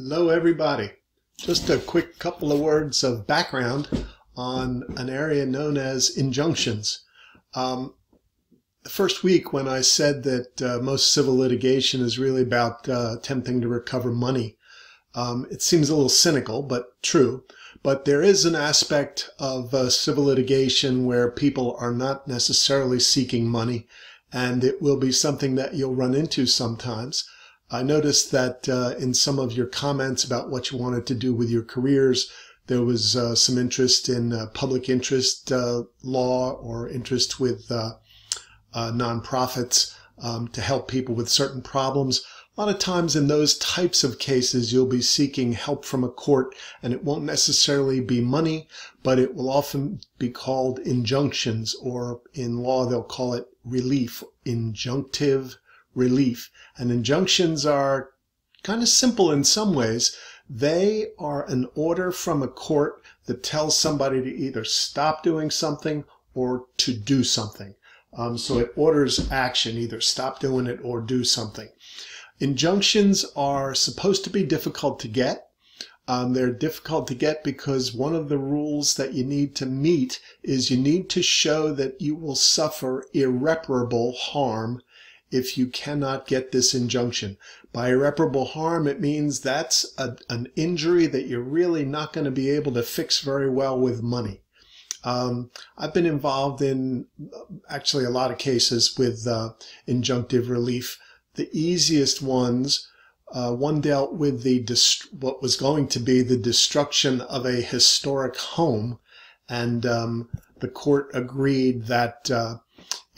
Hello, everybody. Just a quick couple of words of background on an area known as injunctions. Um, the first week when I said that uh, most civil litigation is really about uh, attempting to recover money, um, it seems a little cynical, but true. But there is an aspect of uh, civil litigation where people are not necessarily seeking money, and it will be something that you'll run into sometimes. I noticed that uh, in some of your comments about what you wanted to do with your careers, there was uh, some interest in uh, public interest uh, law or interest with uh, uh, nonprofits um, to help people with certain problems. A lot of times in those types of cases, you'll be seeking help from a court and it won't necessarily be money, but it will often be called injunctions or in law, they'll call it relief, injunctive relief. And injunctions are kind of simple in some ways. They are an order from a court that tells somebody to either stop doing something or to do something. Um, so it orders action, either stop doing it or do something. Injunctions are supposed to be difficult to get. Um, they're difficult to get because one of the rules that you need to meet is you need to show that you will suffer irreparable harm if you cannot get this injunction. By irreparable harm, it means that's a, an injury that you're really not going to be able to fix very well with money. Um, I've been involved in actually a lot of cases with uh, injunctive relief. The easiest ones, uh, one dealt with the what was going to be the destruction of a historic home, and um, the court agreed that uh,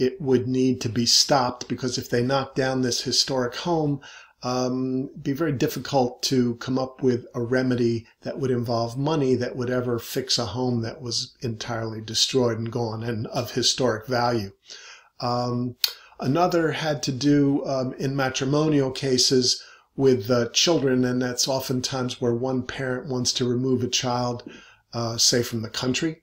it would need to be stopped because if they knock down this historic home, um, be very difficult to come up with a remedy that would involve money that would ever fix a home that was entirely destroyed and gone and of historic value. Um, another had to do um, in matrimonial cases with uh, children, and that's oftentimes where one parent wants to remove a child, uh, say from the country.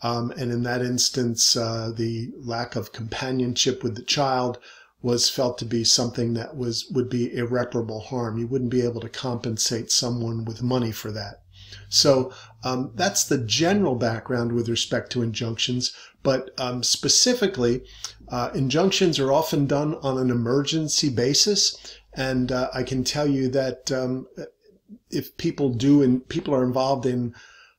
Um, and in that instance, uh, the lack of companionship with the child was felt to be something that was would be irreparable harm. You wouldn't be able to compensate someone with money for that. So um, that's the general background with respect to injunctions. But um, specifically, uh, injunctions are often done on an emergency basis, and uh, I can tell you that um, if people do and people are involved in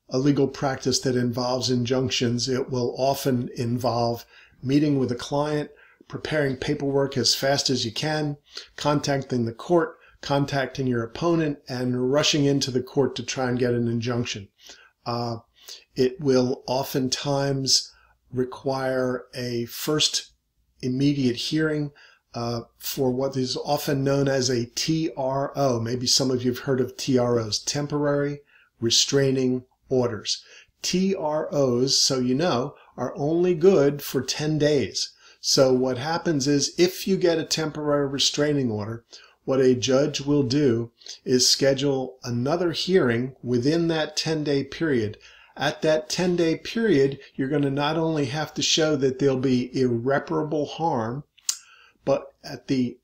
a legal practice that involves injunctions, it will often involve meeting with a client, preparing paperwork as fast as you can, contacting the court, contacting your opponent, and rushing into the court to try and get an injunction. Uh, it will oftentimes require a first immediate hearing uh, for what is often known as a TRO. Maybe some of you have heard of TROs, temporary restraining orders. TROs, so you know, are only good for 10 days. So what happens is if you get a temporary restraining order, what a judge will do is schedule another hearing within that 10 day period. At that 10 day period, you're going to not only have to show that there'll be irreparable harm, but at the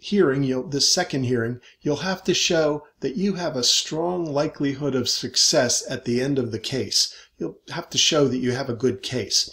hearing, you'll, the second hearing, you'll have to show that you have a strong likelihood of success at the end of the case. You'll have to show that you have a good case.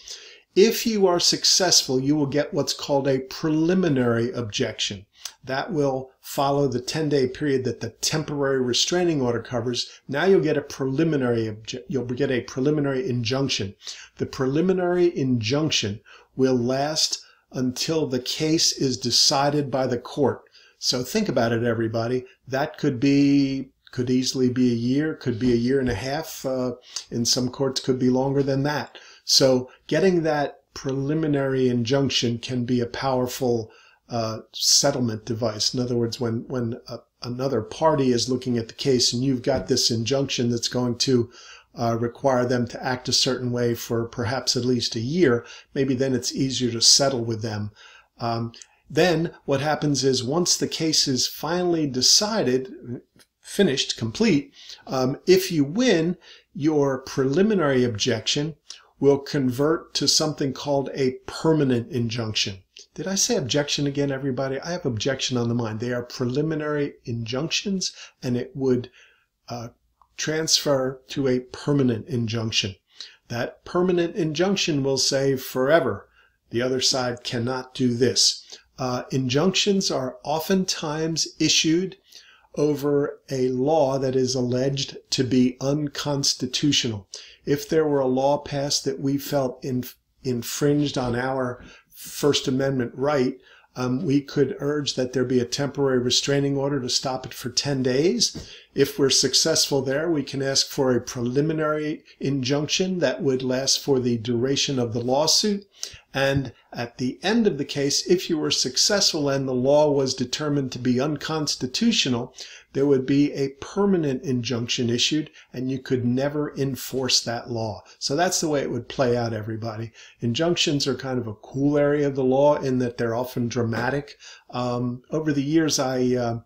If you are successful, you will get what's called a preliminary objection. That will follow the 10 day period that the temporary restraining order covers. Now you'll get a preliminary, you'll get a preliminary injunction. The preliminary injunction will last until the case is decided by the court. So think about it, everybody. That could be, could easily be a year, could be a year and a half. Uh, in some courts, could be longer than that. So getting that preliminary injunction can be a powerful uh, settlement device. In other words, when when a, another party is looking at the case and you've got this injunction that's going to uh, require them to act a certain way for perhaps at least a year, maybe then it's easier to settle with them. Um, then what happens is once the case is finally decided, finished, complete, um, if you win, your preliminary objection will convert to something called a permanent injunction. did I say objection again, everybody? I have objection on the mind. They are preliminary injunctions and it would uh, transfer to a permanent injunction. That permanent injunction will say forever, the other side cannot do this. Uh, injunctions are oftentimes issued over a law that is alleged to be unconstitutional. If there were a law passed that we felt in, infringed on our First Amendment right, um, we could urge that there be a temporary restraining order to stop it for 10 days. If we're successful there, we can ask for a preliminary injunction that would last for the duration of the lawsuit. And at the end of the case, if you were successful and the law was determined to be unconstitutional, there would be a permanent injunction issued and you could never enforce that law. So that's the way it would play out, everybody. Injunctions are kind of a cool area of the law in that they're often dramatic. Um, over the years, I uh,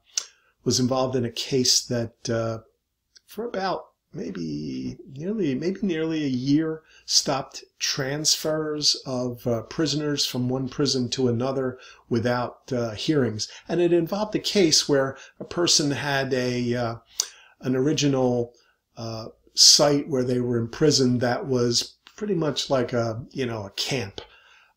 was involved in a case that uh, for about maybe nearly maybe nearly a year stopped transfers of uh, prisoners from one prison to another without uh, hearings. And it involved a case where a person had a uh, an original uh, site where they were imprisoned that was pretty much like a you know a camp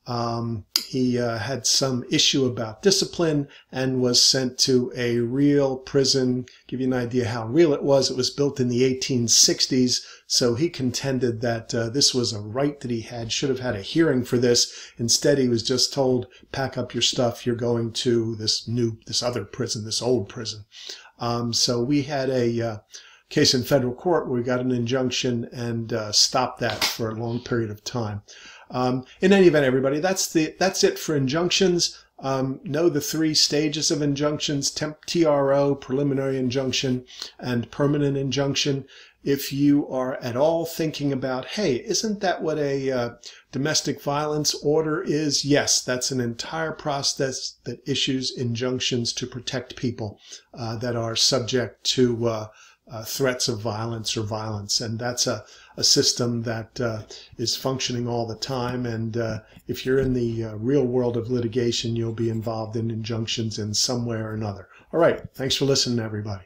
um, he uh, had some issue about discipline and was sent to a real prison. Give you an idea how real it was. It was built in the 1860s. So he contended that uh, this was a right that he had, should have had a hearing for this. Instead, he was just told, pack up your stuff. You're going to this new, this other prison, this old prison. Um, so we had a, uh, case in federal court where we got an injunction and uh, stopped that for a long period of time. Um, in any event, everybody, that's the that's it for injunctions. Um, know the three stages of injunctions: temp TRO, preliminary injunction, and permanent injunction. If you are at all thinking about, hey, isn't that what a uh, domestic violence order is? Yes, that's an entire process that issues injunctions to protect people uh, that are subject to uh, threats of violence or violence. And that's a, a system that uh, is functioning all the time. And uh, if you're in the uh, real world of litigation, you'll be involved in injunctions in some way or another. All right. Thanks for listening, everybody.